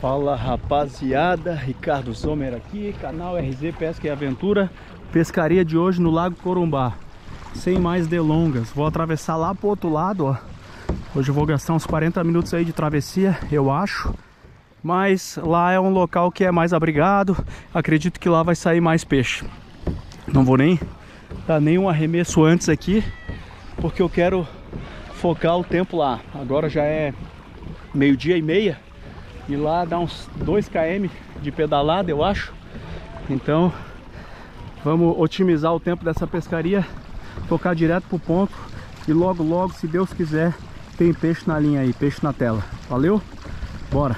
Fala rapaziada, Ricardo Sommer aqui, canal RZ Pesca e Aventura. Pescaria de hoje no Lago Corumbá. Sem mais delongas, vou atravessar lá pro outro lado, ó. Hoje eu vou gastar uns 40 minutos aí de travessia, eu acho. Mas lá é um local que é mais abrigado. Acredito que lá vai sair mais peixe. Não vou nem dar nenhum arremesso antes aqui Porque eu quero focar o tempo lá. Agora já é meio dia e meia e lá dá uns 2 km de pedalada, eu acho. Então, vamos otimizar o tempo dessa pescaria, tocar direto pro ponto e logo logo, se Deus quiser, tem peixe na linha aí, peixe na tela. Valeu? Bora!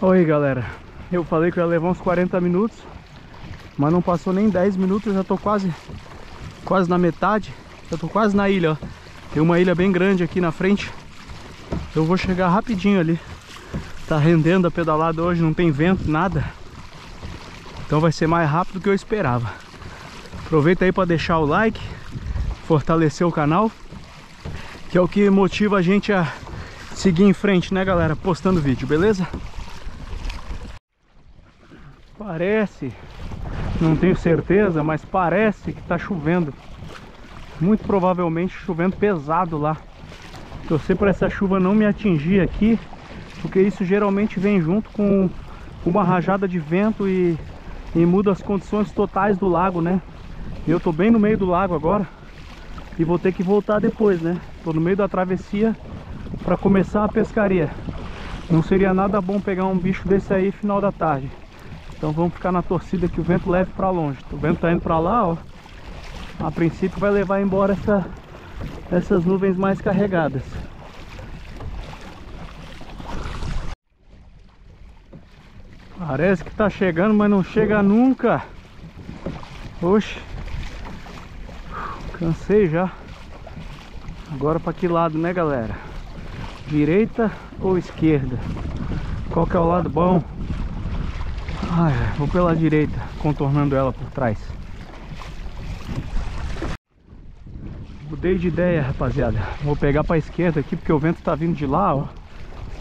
Oi galera, eu falei que ia levar uns 40 minutos, mas não passou nem 10 minutos, eu já tô quase, quase na metade, eu tô quase na ilha, ó. Tem uma ilha bem grande aqui na frente, eu vou chegar rapidinho ali. Tá rendendo a pedalada hoje, não tem vento, nada. Então vai ser mais rápido do que eu esperava. Aproveita aí para deixar o like, fortalecer o canal, que é o que motiva a gente a seguir em frente, né, galera? Postando vídeo, beleza? Parece, não tenho certeza, mas parece que tá chovendo. Muito provavelmente chovendo pesado lá. Torcer para essa chuva não me atingir aqui, porque isso geralmente vem junto com uma rajada de vento e, e muda as condições totais do lago, né? Eu tô bem no meio do lago agora e vou ter que voltar depois, né? Tô no meio da travessia para começar a pescaria. Não seria nada bom pegar um bicho desse aí final da tarde. Então vamos ficar na torcida que o vento leve para longe. O vento tá indo para lá, ó. A princípio vai levar embora essa essas nuvens mais carregadas. Parece que tá chegando, mas não chega nunca. Oxe. Cansei já. Agora para que lado, né, galera? Direita ou esquerda? Qual que é o lado bom? Ai, vou pela direita, contornando ela por trás. Mudei de ideia, rapaziada. Vou pegar para a esquerda aqui, porque o vento tá vindo de lá, ó.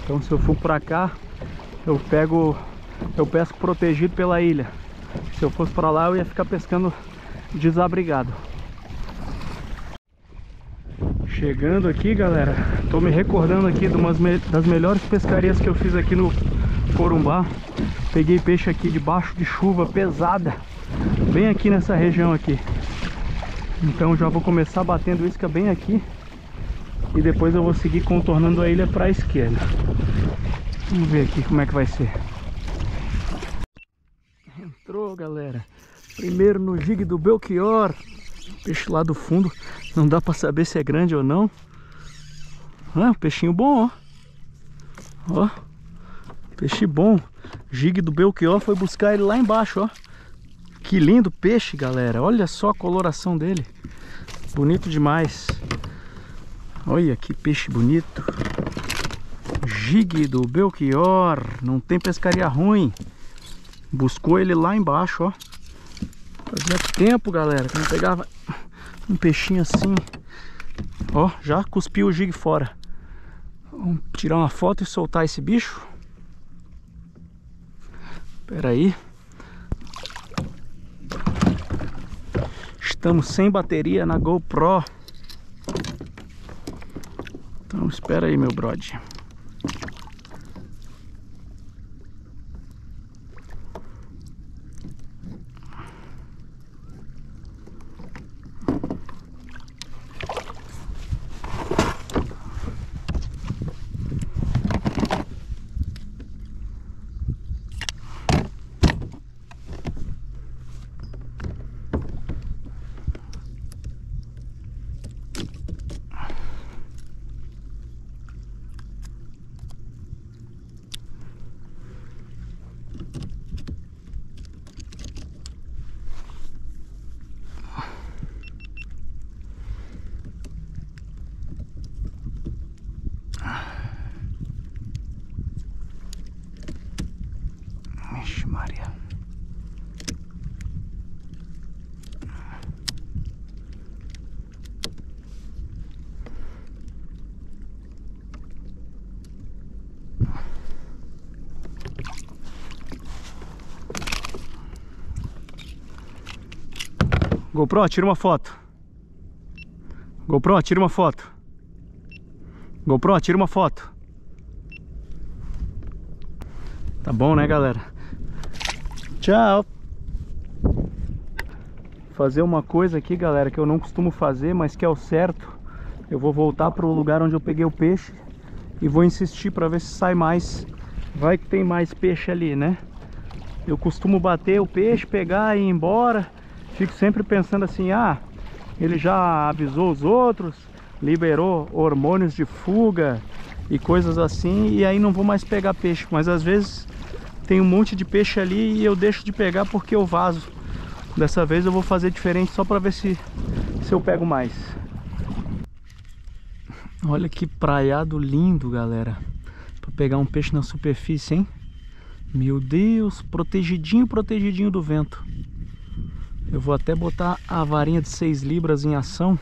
Então se eu for para cá, eu pego, eu pesco protegido pela ilha. Se eu fosse para lá, eu ia ficar pescando desabrigado. Chegando aqui, galera, tô me recordando aqui de umas me das melhores pescarias que eu fiz aqui no Corumbá. Peguei peixe aqui debaixo de chuva pesada, bem aqui nessa região aqui. Então já vou começar batendo isca bem aqui. E depois eu vou seguir contornando a ilha para a esquerda. Vamos ver aqui como é que vai ser. Entrou galera. Primeiro no jig do Belchior. Peixe lá do fundo. Não dá para saber se é grande ou não. Ah, Peixinho bom ó. Ó. Peixe bom. Jig do Belchior foi buscar ele lá embaixo ó que lindo peixe, galera. Olha só a coloração dele. Bonito demais. Olha que peixe bonito. Gig do Belchior. Não tem pescaria ruim. Buscou ele lá embaixo, ó. Fazia tempo, galera, que não pegava um peixinho assim. Ó, já cuspiu o gig fora. Vamos tirar uma foto e soltar esse bicho. Espera aí. Estamos sem bateria na GoPro. Então espera aí, meu brother. GoPro, tira uma foto. GoPro, tira uma foto. GoPro, tira uma foto. Tá bom, né, galera? Tchau. Fazer uma coisa aqui, galera, que eu não costumo fazer, mas que é o certo. Eu vou voltar para o lugar onde eu peguei o peixe e vou insistir para ver se sai mais. Vai que tem mais peixe ali, né? Eu costumo bater o peixe, pegar e ir embora. Fico sempre pensando assim, ah, ele já avisou os outros, liberou hormônios de fuga e coisas assim, e aí não vou mais pegar peixe. Mas às vezes tem um monte de peixe ali e eu deixo de pegar porque eu vazo. Dessa vez eu vou fazer diferente só para ver se, se eu pego mais. Olha que praiado lindo, galera. Para pegar um peixe na superfície, hein? Meu Deus, protegidinho, protegidinho do vento. Eu vou até botar a varinha de 6 libras em ação,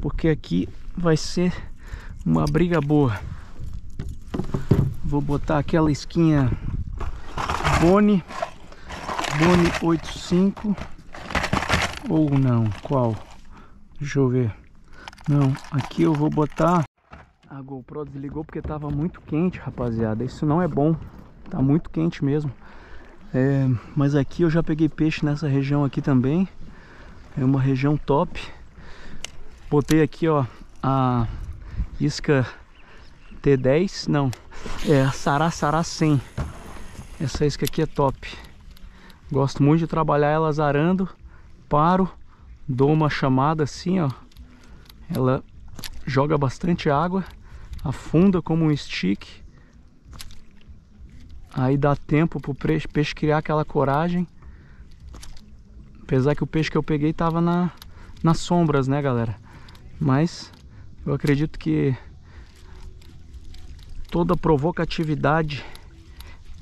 porque aqui vai ser uma briga boa. Vou botar aquela esquinha Boni, Boni 85, ou não, qual? Deixa eu ver. Não, aqui eu vou botar... A GoPro desligou porque estava muito quente, rapaziada. Isso não é bom, tá muito quente mesmo. É, mas aqui eu já peguei peixe nessa região aqui também. É uma região top. Botei aqui, ó, a isca T10, não, é a Sará Sará 100. Essa isca aqui é top. Gosto muito de trabalhar ela azarando. Paro, dou uma chamada assim, ó. Ela joga bastante água, afunda como um stick Aí dá tempo pro peixe, criar aquela coragem. Apesar que o peixe que eu peguei tava na, nas sombras, né, galera? Mas eu acredito que toda provocatividade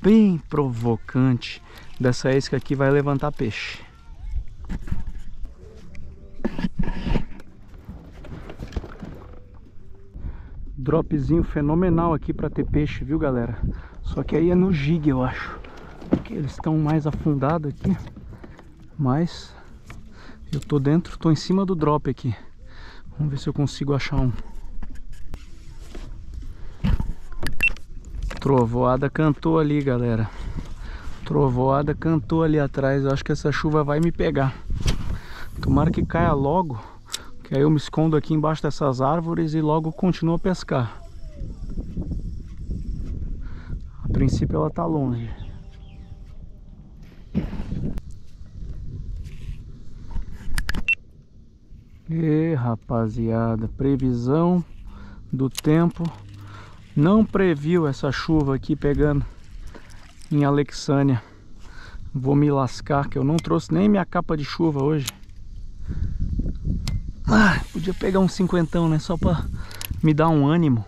bem provocante dessa isca aqui vai levantar peixe. Dropzinho fenomenal aqui para ter peixe, viu galera? Só que aí é no jig, eu acho. Porque eles estão mais afundados aqui. Mas eu tô dentro, tô em cima do drop aqui. Vamos ver se eu consigo achar um. Trovoada cantou ali, galera. Trovoada cantou ali atrás. Eu acho que essa chuva vai me pegar. Tomara que caia logo. Que aí eu me escondo aqui embaixo dessas árvores e logo continuo a pescar. Princípio ela tá longe. E rapaziada, previsão do tempo não previu essa chuva aqui pegando em Alexânia. Vou me lascar que eu não trouxe nem minha capa de chuva hoje. Ah, podia pegar um cinquentão, né? Só pra me dar um ânimo.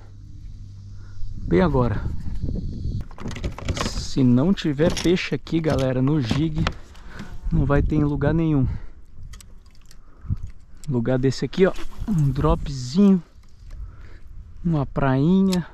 Bem agora. Se não tiver peixe aqui, galera, no jig, não vai ter em lugar nenhum. Lugar desse aqui, ó, um dropzinho, uma prainha.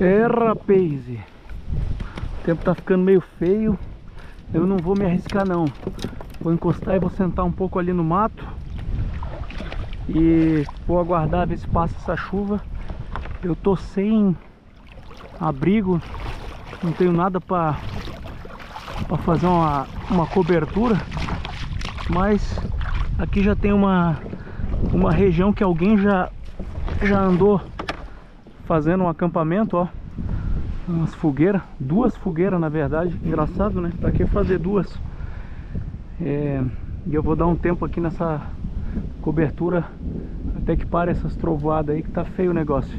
É, rapaz. O tempo tá ficando meio feio. Eu não vou me arriscar não. Vou encostar e vou sentar um pouco ali no mato. E vou aguardar ver se passa essa chuva. Eu tô sem abrigo. Não tenho nada para fazer uma, uma cobertura. Mas aqui já tem uma uma região que alguém já já andou fazendo um acampamento, ó. Umas fogueiras, duas fogueiras na verdade. Engraçado, né? Pra que fazer duas? É, e eu vou dar um tempo aqui nessa cobertura até que pare essas trovoadas aí que tá feio o negócio.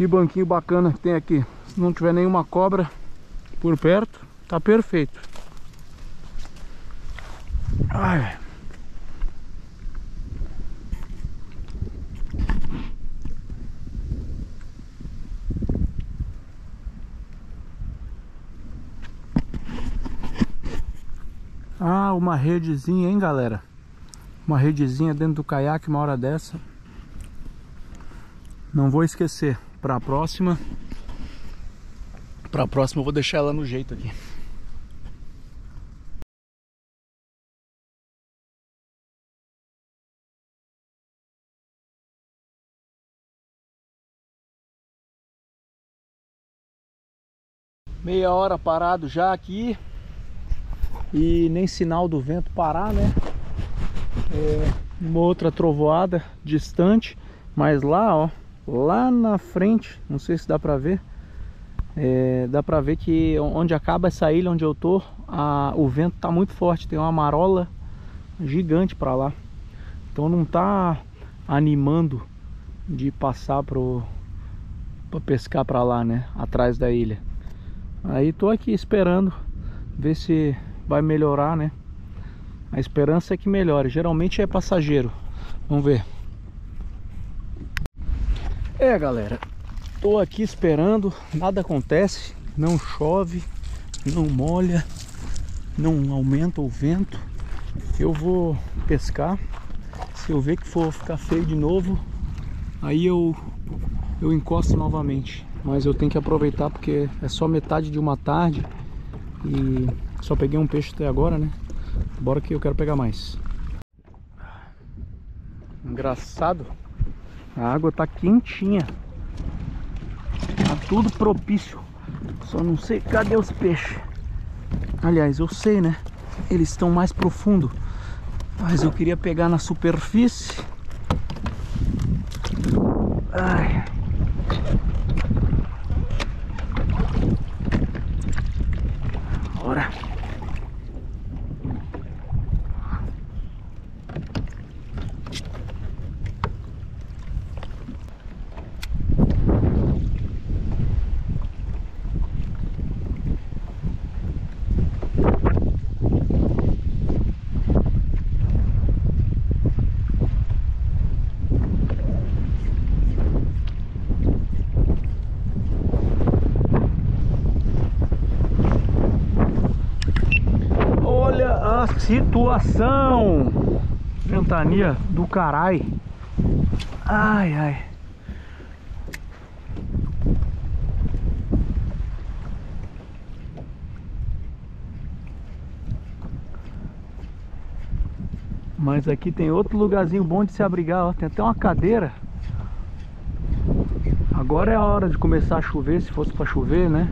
Que banquinho bacana que tem aqui. Se não tiver nenhuma cobra por perto, tá perfeito. Ai. Ah, uma redezinha, hein, galera? Uma redezinha dentro do caiaque uma hora dessa. Não vou esquecer. Para a próxima. Para a próxima eu vou deixar ela no jeito aqui. Meia hora parado já aqui e nem sinal do vento parar, né? É uma outra trovoada distante, mas lá, ó, lá na frente, não sei se dá pra ver, é, dá pra ver que onde acaba essa ilha onde eu tô, a, o vento tá muito forte, tem uma marola gigante pra lá. Então não tá animando de passar pro, pra pescar pra lá, né? Atrás da ilha. Aí tô aqui esperando ver se vai melhorar, né? A esperança é que melhore. Geralmente é passageiro. Vamos ver. É, galera. Tô aqui esperando. Nada acontece. Não chove. Não molha. Não aumenta o vento. Eu vou pescar. Se eu ver que for ficar feio de novo, aí eu eu encosto novamente. Mas eu tenho que aproveitar porque é só metade de uma tarde e só peguei um peixe até agora, né? Bora que eu quero pegar mais. Engraçado. A água tá quentinha. Tá tudo propício. Só não sei cadê os peixes. Aliás, eu sei, né? Eles estão mais profundo. Mas eu queria pegar na superfície. Ai. Situação Ventania do carai Ai, ai Mas aqui tem outro lugarzinho bom de se abrigar, ó. Tem até uma cadeira Agora é a hora de começar a chover, se fosse para chover, né?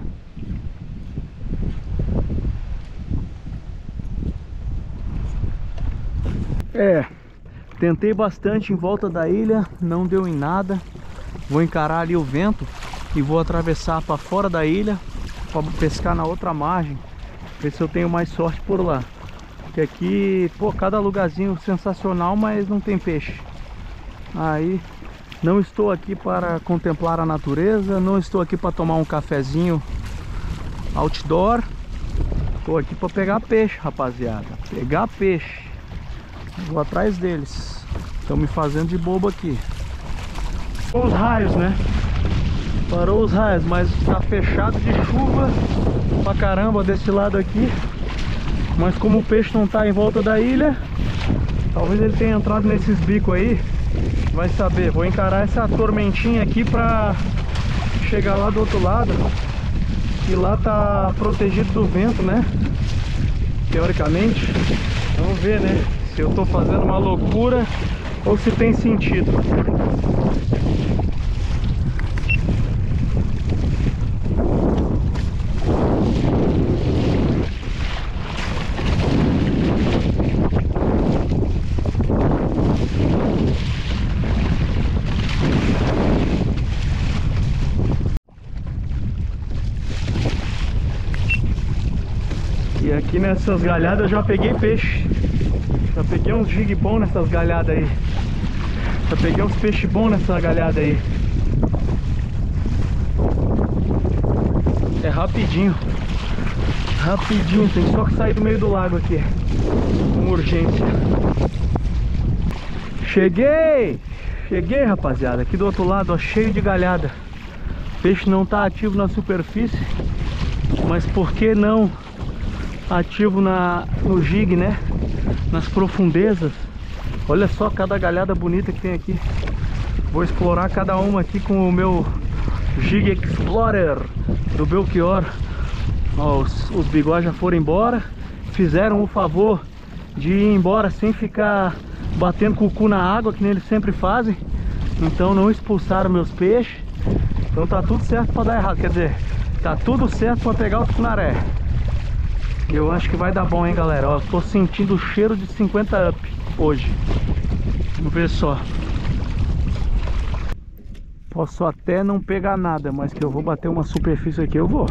É, tentei bastante em volta da ilha, não deu em nada. Vou encarar ali o vento e vou atravessar para fora da ilha para pescar na outra margem. Ver se eu tenho mais sorte por lá. Porque aqui, pô, cada lugarzinho sensacional, mas não tem peixe. Aí, não estou aqui para contemplar a natureza, não estou aqui para tomar um cafezinho outdoor. Estou aqui para pegar peixe, rapaziada. Pegar peixe. Vou atrás deles. Estão me fazendo de bobo aqui. Os raios, né? Parou os raios, mas está fechado de chuva pra caramba desse lado aqui. Mas como o peixe não está em volta da ilha, talvez ele tenha entrado nesses bicos aí. Vai saber, vou encarar essa tormentinha aqui pra chegar lá do outro lado. E lá tá protegido do vento, né? Teoricamente. Vamos ver, né? Se eu tô fazendo uma loucura ou se tem sentido. E aqui nessas galhadas eu já peguei peixe. Já peguei uns jig bom nessas galhadas aí. Já peguei uns peixes bons nessa galhada aí. rapidinho. Rapidinho, tem só que sair do meio do lago aqui. Com urgência. Cheguei! Cheguei, rapaziada. Aqui do outro lado, ó, cheio de galhada. O peixe não tá ativo na superfície. Mas por que não ativo na, no jig, né? Nas profundezas. Olha só cada galhada bonita que tem aqui. Vou explorar cada uma aqui com o meu Jig Explorer do Belchior. Ó, os, os já foram embora. Fizeram o favor de ir embora sem ficar batendo com o cu na água, que nem eles sempre fazem. Então não expulsaram meus peixes. Então tá tudo certo para dar errado. Quer dizer, tá tudo certo para pegar o tucunaré. Eu acho que vai dar bom, hein, galera. Ó, tô sentindo o cheiro de 50 up hoje. Vamos ver só. Posso até não pegar nada, mas que eu vou bater uma superfície aqui, eu vou.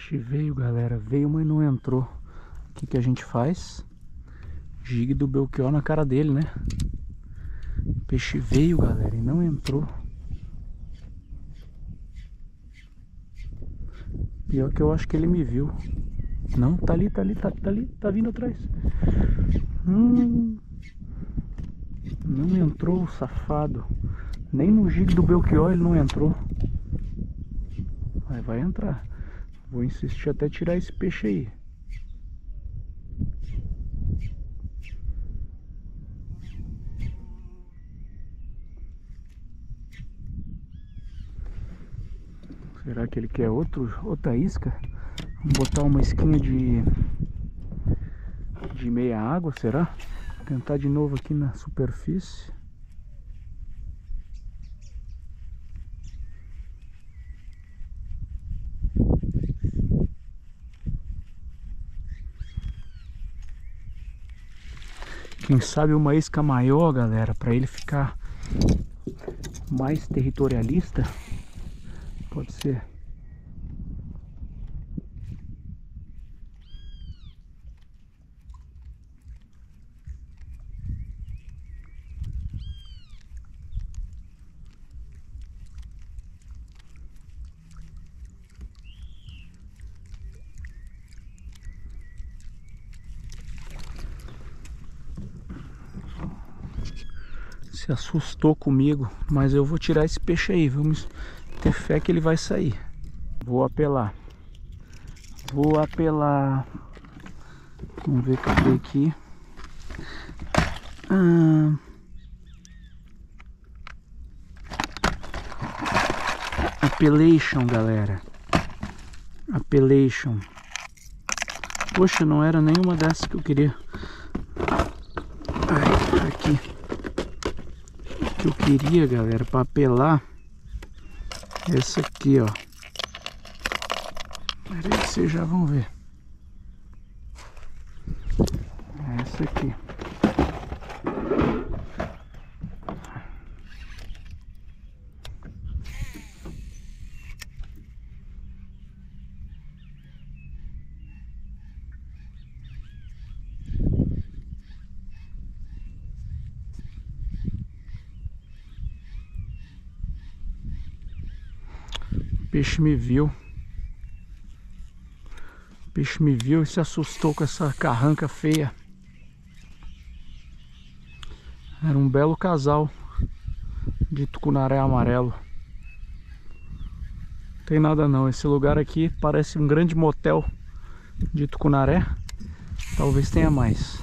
Peixe veio, galera. Veio, mas não entrou. O que, que a gente faz? Gig do Belchior na cara dele, né? Peixe veio, galera, e não entrou. Pior que eu acho que ele me viu. Não, tá ali, tá ali, tá, tá ali, tá vindo atrás. Hum, não entrou, safado. Nem no gig do Belchior ele não entrou. Mas vai entrar. Vou insistir até tirar esse peixe aí. Será que ele quer outro, outra isca? Vamos botar uma isquinha de, de meia água, será? Vou tentar de novo aqui na superfície. Quem sabe uma isca maior, galera, para ele ficar mais territorialista. Pode ser. Assustou comigo, mas eu vou tirar esse peixe aí, vamos ter fé que ele vai sair. Vou apelar. Vou apelar. Vamos ver cadê aqui. Ah. Appellation, galera. Appellation. Poxa, não era nenhuma dessas que eu queria. Ai, aqui que eu queria, galera, para apelar essa aqui, ó. Pera aí, vocês já vão ver. Essa aqui. Peixe me viu. O peixe me viu e se assustou com essa carranca feia. Era um belo casal de tucunaré amarelo. Não tem nada não, esse lugar aqui parece um grande motel de tucunaré. Talvez tenha mais.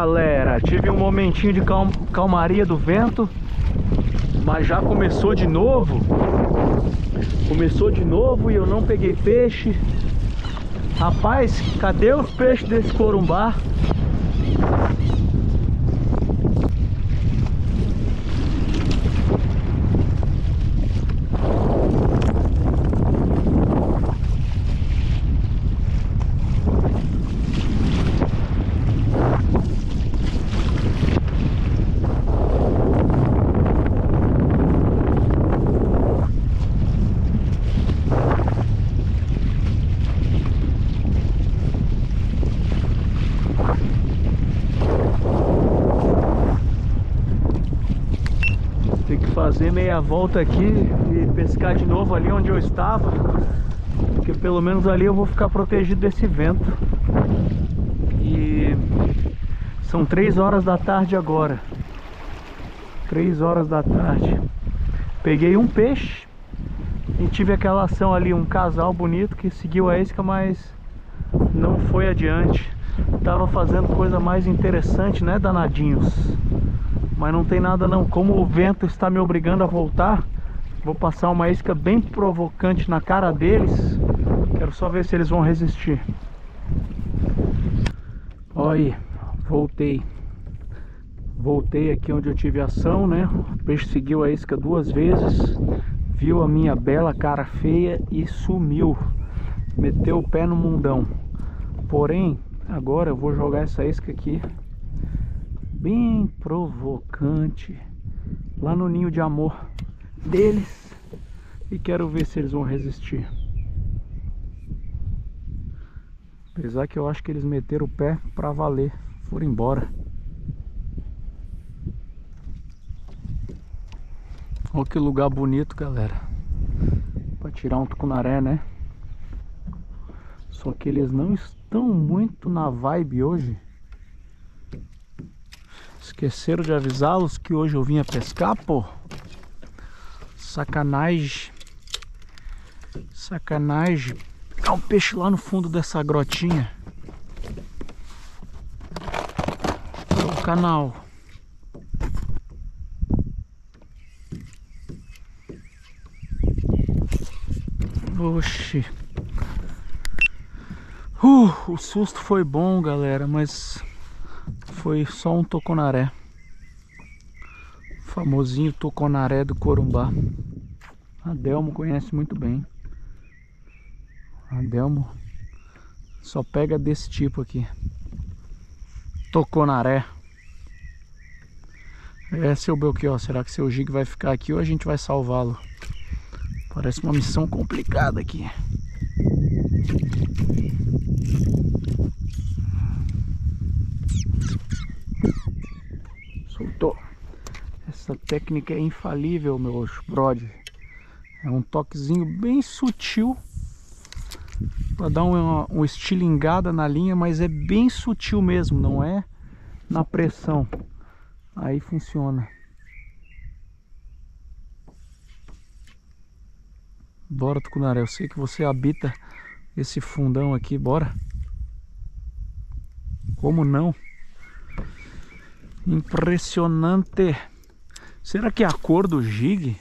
galera, tive momentinho de calm calmaria do vento. Mas já começou de novo. Começou de novo e eu não peguei peixe. Rapaz, cadê os peixes desse corumbá? Fazer meia volta aqui e pescar de novo ali onde eu estava. Porque pelo menos ali eu vou ficar protegido desse vento. E são três horas da tarde agora. Três horas da tarde. Peguei um peixe e tive aquela ação ali, um casal bonito que seguiu a isca, mas não foi adiante. Tava fazendo coisa mais interessante, né, danadinhos? Mas não tem nada não. Como o vento está me obrigando a voltar, vou passar uma isca bem provocante na cara deles. Quero só ver se eles vão resistir. Olha aí, voltei. Voltei aqui onde eu tive ação, né? O peixe seguiu a isca duas vezes. Viu a minha bela cara feia e sumiu. Meteu o pé no mundão. Porém, agora eu vou jogar essa isca aqui bem provocante lá no ninho de amor deles e quero ver se eles vão resistir. Apesar que eu acho que eles meteram o pé pra valer, foram embora. Olha que lugar bonito, galera. Pra tirar um tucunaré, né? Só que eles não estão muito na vibe hoje. Esqueceram de avisá-los que hoje eu vinha pescar, pô. Sacanagem. Sacanagem. Pegar um peixe lá no fundo dessa grotinha. o canal. Oxi. Uh, o susto foi bom, galera, mas foi só um toconaré. famosinho toconaré do Corumbá. A Delmo conhece muito bem. A Delmo só pega desse tipo aqui. Toconaré. É, seu Belchior, será que seu Gig vai ficar aqui ou a gente vai salvá-lo? Parece uma missão complicada aqui. Soltou. Essa técnica é infalível, meus brother. É um toquezinho bem sutil para dar uma, uma estilingada na linha, mas é bem sutil mesmo, não é na pressão. Aí funciona. Bora, Tucunaré. Eu sei que você habita esse fundão aqui. Bora. Como não? Impressionante. Será que é a cor do jig?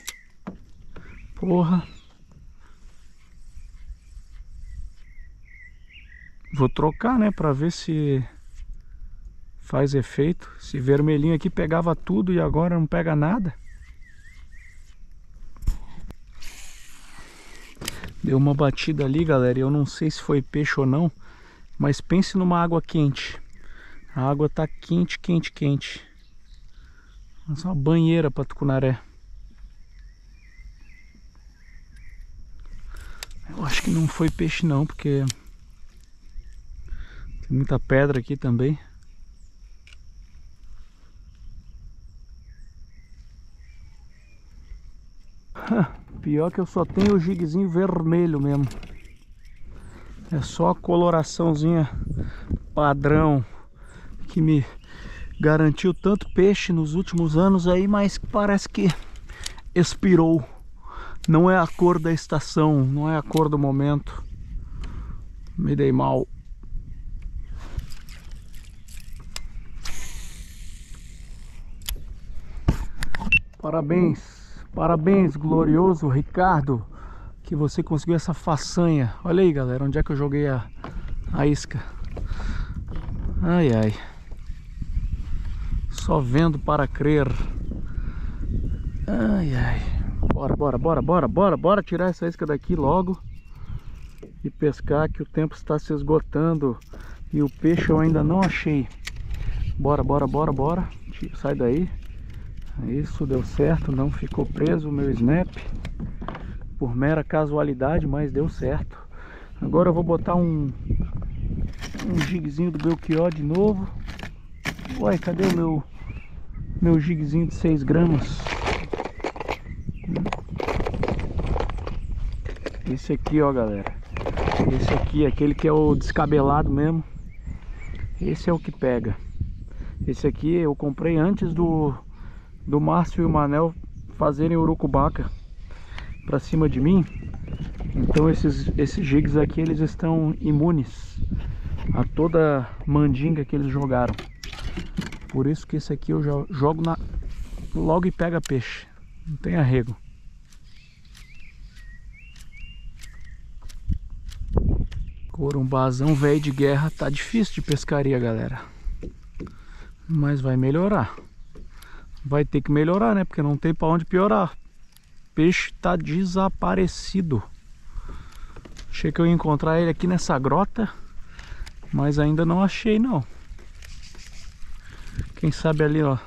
Porra. Vou trocar, né, para ver se faz efeito. Esse vermelhinho aqui pegava tudo e agora não pega nada. Deu uma batida ali, galera. Eu não sei se foi peixe ou não, mas pense numa água quente. A água tá quente, quente, quente. Essa é uma banheira para tucunaré. Eu acho que não foi peixe não, porque tem muita pedra aqui também. Pior que eu só tenho o jigzinho vermelho mesmo. É só a coloraçãozinha padrão que me garantiu tanto peixe nos últimos anos aí, mas parece que expirou. Não é a cor da estação, não é a cor do momento. Me dei mal. Parabéns, parabéns, glorioso Ricardo, que você conseguiu essa façanha. Olha aí, galera, onde é que eu joguei a, a isca. Ai, ai. Só vendo para crer. Ai, ai. Bora, bora, bora, bora, bora, bora tirar essa isca daqui logo. E pescar que o tempo está se esgotando. E o peixe eu ainda não achei. Bora, bora, bora, bora. Sai daí. Isso deu certo, não ficou preso o meu snap. Por mera casualidade, mas deu certo. Agora eu vou botar um, um jigzinho do Belchior de novo. Uai, cadê o meu meu jigzinho de 6 gramas. Esse aqui, ó, galera. Esse aqui, aquele que é o descabelado mesmo. Esse é o que pega. Esse aqui eu comprei antes do, do Márcio e o Manel fazerem urucubaca pra cima de mim. Então esses, esses jigs aqui, eles estão imunes a toda mandinga que eles jogaram. Por isso que esse aqui eu já jogo na, logo e pega peixe. Não tem arrego. Corumbazão velho de guerra tá difícil de pescaria, galera. Mas vai melhorar. Vai ter que melhorar, né? Porque não tem para onde piorar. Peixe tá desaparecido. Achei que eu ia encontrar ele aqui nessa grota. Mas ainda não achei, não. Quem sabe ali, ó.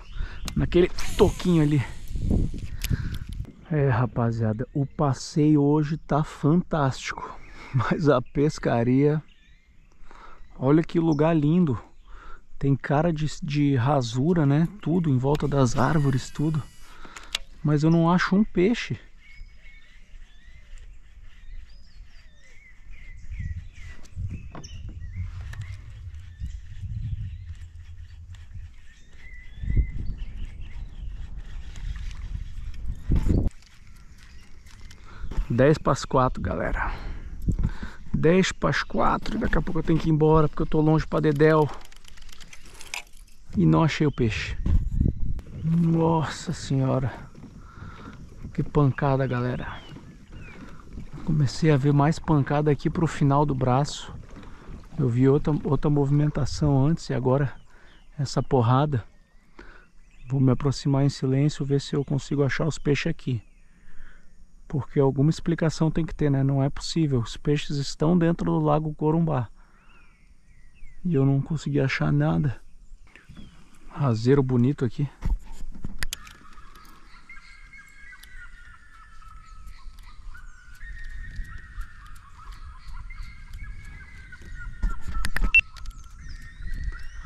Naquele toquinho ali. É, rapaziada. O passeio hoje tá fantástico. Mas a pescaria... Olha que lugar lindo. Tem cara de, de rasura, né? Tudo em volta das árvores, tudo. Mas eu não acho um peixe. Dez para as quatro, galera. 10 para as 4. Daqui a pouco eu tenho que ir embora porque eu tô longe para Dedéu. E não achei o peixe. Nossa senhora. Que pancada, galera. Comecei a ver mais pancada aqui pro final do braço. Eu vi outra, outra movimentação antes e agora essa porrada. Vou me aproximar em silêncio, ver se eu consigo achar os peixes aqui. Porque alguma explicação tem que ter, né? Não é possível. Os peixes estão dentro do lago Corumbá. E eu não consegui achar nada. Raseiro bonito aqui.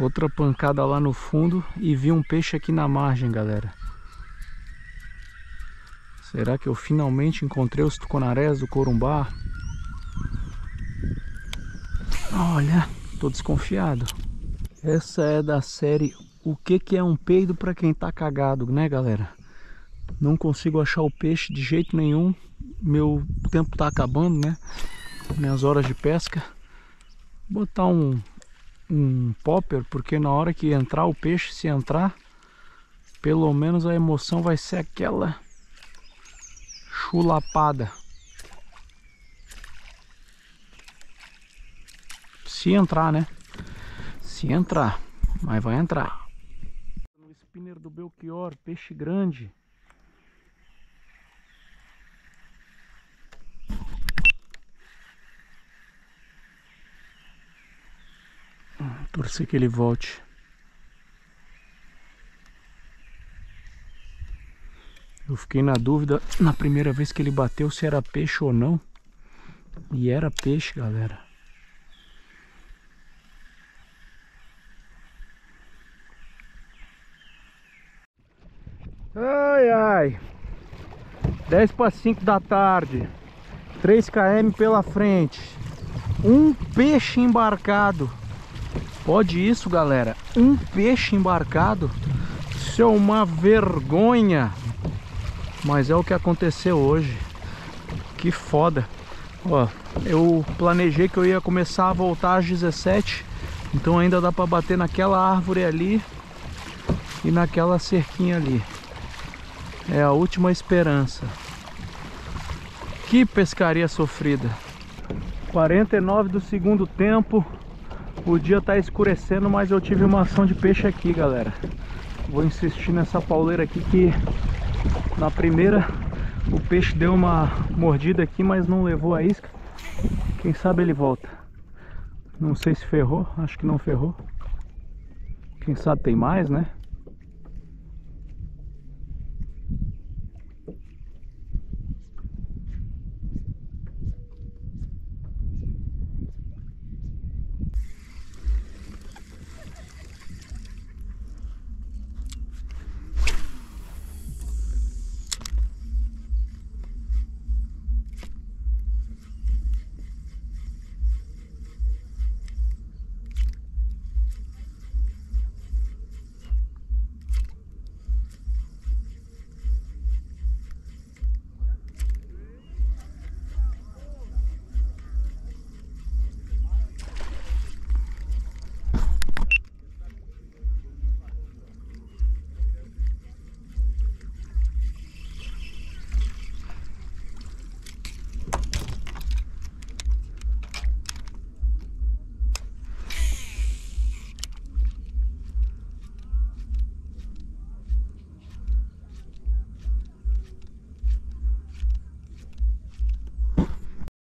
Outra pancada lá no fundo e vi um peixe aqui na margem, galera. Será que eu finalmente encontrei os tucunarés do Corumbá? Olha, tô desconfiado. Essa é da série O que que é um peido para quem tá cagado, né, galera? Não consigo achar o peixe de jeito nenhum. Meu tempo tá acabando, né? Minhas horas de pesca. Vou botar um um popper, porque na hora que entrar o peixe, se entrar, pelo menos a emoção vai ser aquela chulapada. Se entrar, né? Se entrar, mas vai entrar. No spinner do Belchior, peixe grande. Torcer que ele volte. Eu fiquei na dúvida na primeira vez que ele bateu se era peixe ou não. E era peixe, galera. Ai, ai. 10 para 5 da tarde. 3 km pela frente. Um peixe embarcado. Pode isso, galera. Um peixe embarcado. Isso é uma vergonha. Mas é o que aconteceu hoje. Que foda. Ó, eu planejei que eu ia começar a voltar às 17. Então ainda dá para bater naquela árvore ali e naquela cerquinha ali. É a última esperança. Que pescaria sofrida. 49 do segundo tempo. O dia tá escurecendo, mas eu tive uma ação de peixe aqui, galera. Vou insistir nessa pauleira aqui que na primeira o peixe deu uma mordida aqui, mas não levou a isca. Quem sabe ele volta. Não sei se ferrou, acho que não ferrou. Quem sabe tem mais, né?